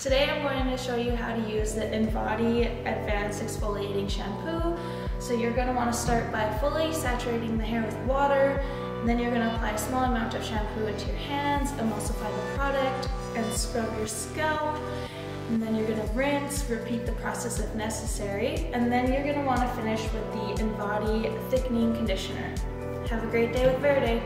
Today I'm going to show you how to use the Invati Advanced Exfoliating Shampoo. So you're going to want to start by fully saturating the hair with water, then you're going to apply a small amount of shampoo into your hands, emulsify the product, and scrub your scalp. And then you're going to rinse, repeat the process if necessary, and then you're going to want to finish with the Invati Thickening Conditioner. Have a great day with Verde.